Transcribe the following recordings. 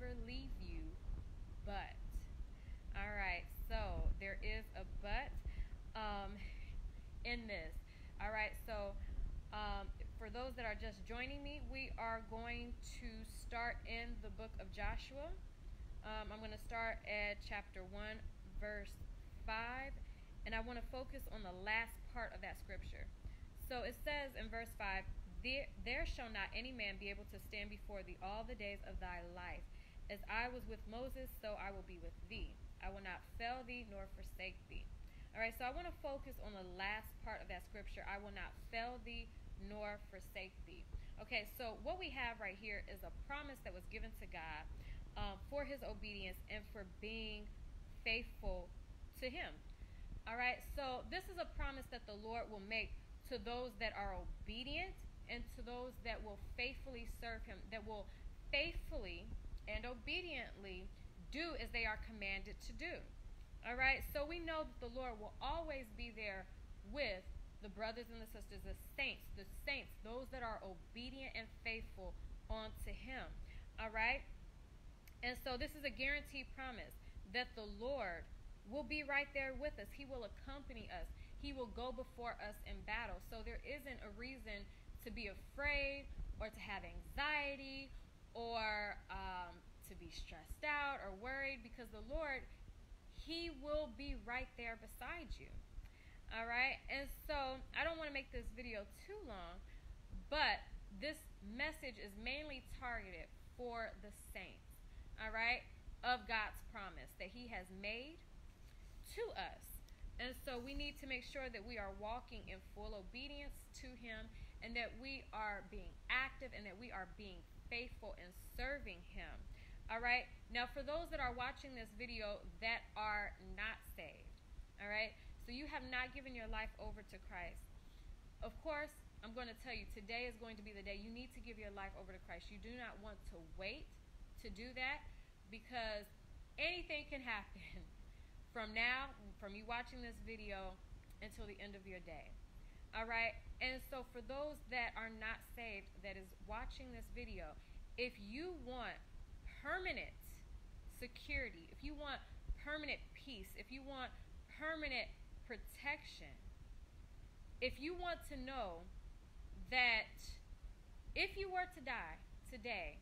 never leave you, but. All right, so there is a but um, in this. All right, so um, for those that are just joining me, we are going to start in the book of Joshua. Um, I'm going to start at chapter 1, verse 5, and I want to focus on the last part of that scripture. So it says in verse 5 there, there shall not any man be able to stand before thee all the days of thy life. As I was with Moses, so I will be with thee. I will not fail thee nor forsake thee. All right, so I want to focus on the last part of that scripture. I will not fail thee nor forsake thee. Okay, so what we have right here is a promise that was given to God um, for his obedience and for being faithful to him. All right, so this is a promise that the Lord will make to those that are obedient and to those that will faithfully serve him, that will faithfully obediently do as they are commanded to do. All right, so we know that the Lord will always be there with the brothers and the sisters, the saints, the saints, those that are obedient and faithful unto him. All right, and so this is a guaranteed promise that the Lord will be right there with us, He will accompany us. He will go before us in battle. So there isn't a reason to be afraid or to have anxiety or um, to be stressed out or worried because the Lord, He will be right there beside you. All right? And so I don't want to make this video too long, but this message is mainly targeted for the saints. All right? Of God's promise that He has made to us. And so we need to make sure that we are walking in full obedience to Him and that we are being active and that we are being faithful in serving Him. All right. Now, for those that are watching this video that are not saved, all right, so you have not given your life over to Christ. Of course, I'm going to tell you today is going to be the day you need to give your life over to Christ. You do not want to wait to do that because anything can happen from now, from you watching this video until the end of your day. All right. And so for those that are not saved that is watching this video, if you want permanent security, if you want permanent peace, if you want permanent protection, if you want to know that if you were to die today,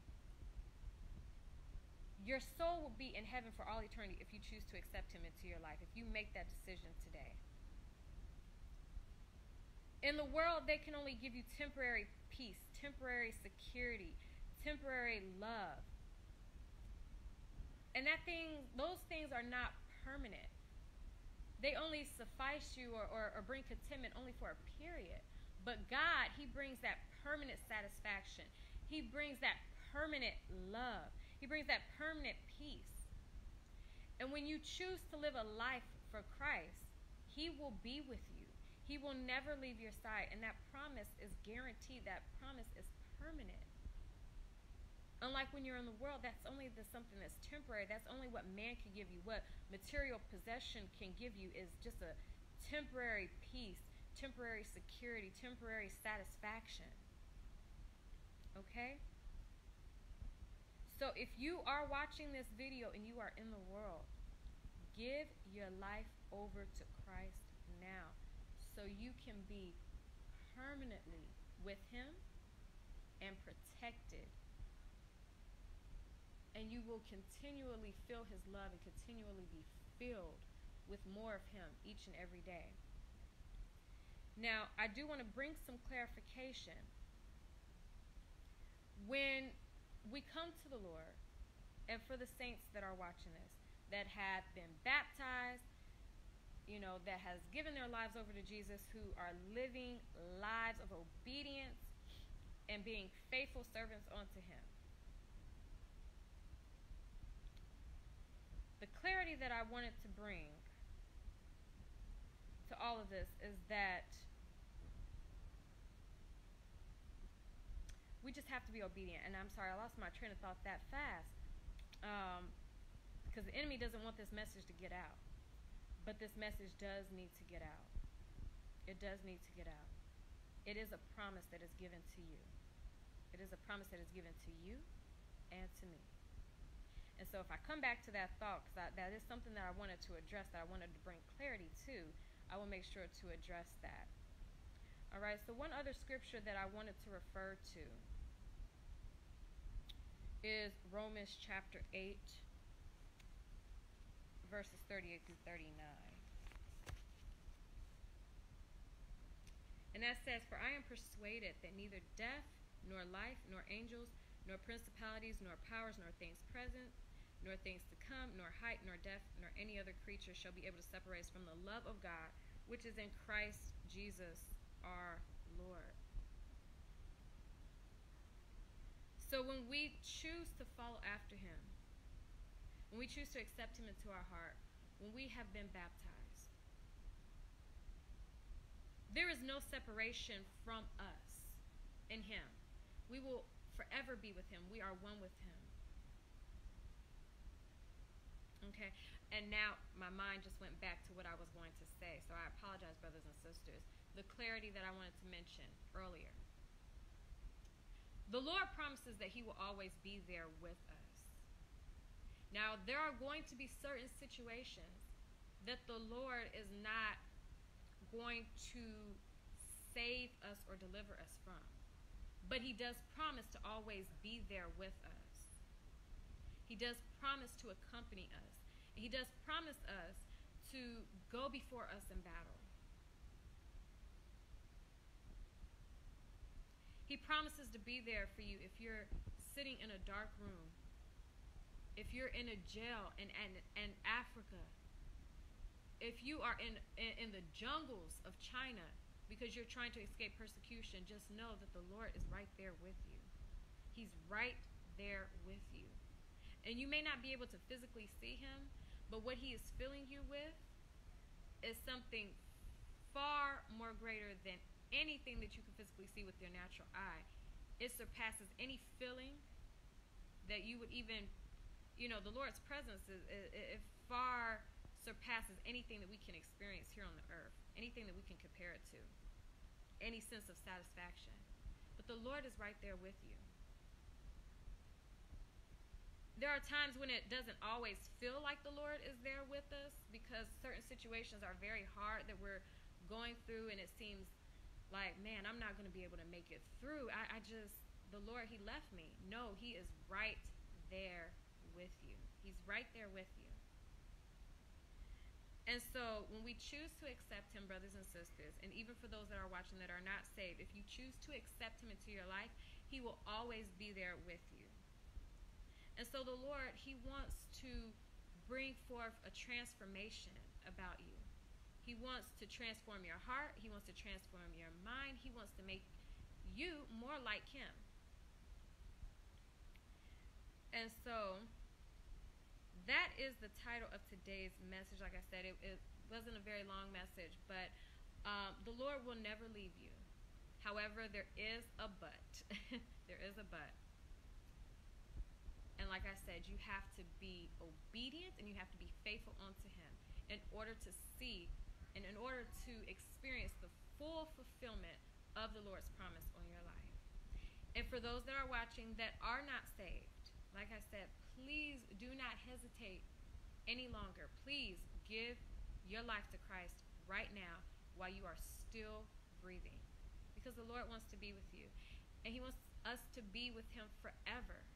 your soul will be in heaven for all eternity if you choose to accept him into your life, if you make that decision today. In the world, they can only give you temporary peace, temporary security, temporary love. And that thing, those things are not permanent. They only suffice you or, or, or bring contentment only for a period. But God, He brings that permanent satisfaction. He brings that permanent love. He brings that permanent peace. And when you choose to live a life for Christ, He will be with you. He will never leave your side. And that promise is guaranteed. That promise is permanent. Unlike when you're in the world, that's only the something that's temporary. That's only what man can give you. What material possession can give you is just a temporary peace, temporary security, temporary satisfaction. Okay? So if you are watching this video and you are in the world, give your life over to Christ now so you can be permanently with Him and protected. And you will continually feel His love and continually be filled with more of Him each and every day. Now, I do want to bring some clarification. When we come to the Lord, and for the saints that are watching this, that have been baptized, you know, that has given their lives over to Jesus, who are living lives of obedience and being faithful servants unto Him. The clarity that I wanted to bring to all of this is that we just have to be obedient. And I'm sorry, I lost my train of thought that fast. Um, because the enemy doesn't want this message to get out. But this message does need to get out. It does need to get out. It is a promise that is given to you. It is a promise that is given to you and to me. And so if I come back to that thought, because that is something that I wanted to address, that I wanted to bring clarity to, I will make sure to address that. All right, so one other scripture that I wanted to refer to is Romans chapter 8, verses 38 through 39. And that says, For I am persuaded that neither death, nor life, nor angels, nor principalities, nor powers, nor things present, nor things to come, nor height, nor depth, nor any other creature shall be able to separate us from the love of God, which is in Christ Jesus our Lord. So when we choose to follow after him, when we choose to accept him into our heart, when we have been baptized, there is no separation from us in him. We will forever be with him. We are one with him. Okay? And now my mind just went back to what I was going to say. So I apologize, brothers and sisters. The clarity that I wanted to mention earlier. The Lord promises that He will always be there with us. Now, there are going to be certain situations that the Lord is not going to save us or deliver us from. But He does promise to always be there with us. He does promise to accompany us. He does promise us to go before us in battle. He promises to be there for you if you're sitting in a dark room, if you're in a jail in, in, in Africa, if you are in, in, in the jungles of China because you're trying to escape persecution, just know that the Lord is right there with you. He's right there with you. And you may not be able to physically see him, but what he is filling you with is something far more greater than anything that you can physically see with your natural eye. It surpasses any feeling that you would even, you know, the Lord's presence is far surpasses anything that we can experience here on the earth, anything that we can compare it to, any sense of satisfaction. But the Lord is right there with you there are times when it doesn't always feel like the Lord is there with us because certain situations are very hard that we're going through and it seems like, man, I'm not going to be able to make it through. I, I just, the Lord, He left me. No, He is right there with you. He's right there with you. And so when we choose to accept Him, brothers and sisters, and even for those that are watching that are not saved, if you choose to accept Him into your life, He will always be there with you. And so the Lord, He wants to bring forth a transformation about you. He wants to transform your heart. He wants to transform your mind. He wants to make you more like Him. And so that is the title of today's message. Like I said, it, it wasn't a very long message, but um, the Lord will never leave you. However, there is a but. there is a but. And like I said, you have to be obedient and you have to be faithful unto Him in order to see and in order to experience the full fulfillment of the Lord's promise on your life. And for those that are watching that are not saved, like I said, please do not hesitate any longer. Please give your life to Christ right now while you are still breathing. Because the Lord wants to be with you. And He wants us to be with Him forever.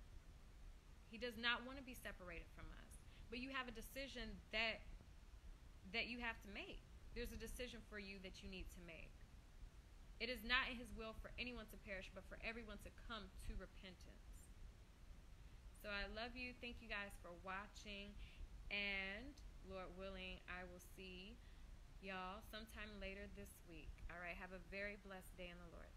He does not want to be separated from us. But you have a decision that that you have to make. There's a decision for you that you need to make. It is not in his will for anyone to perish, but for everyone to come to repentance. So I love you. Thank you guys for watching. And Lord willing, I will see y'all sometime later this week. All right. Have a very blessed day in the Lord.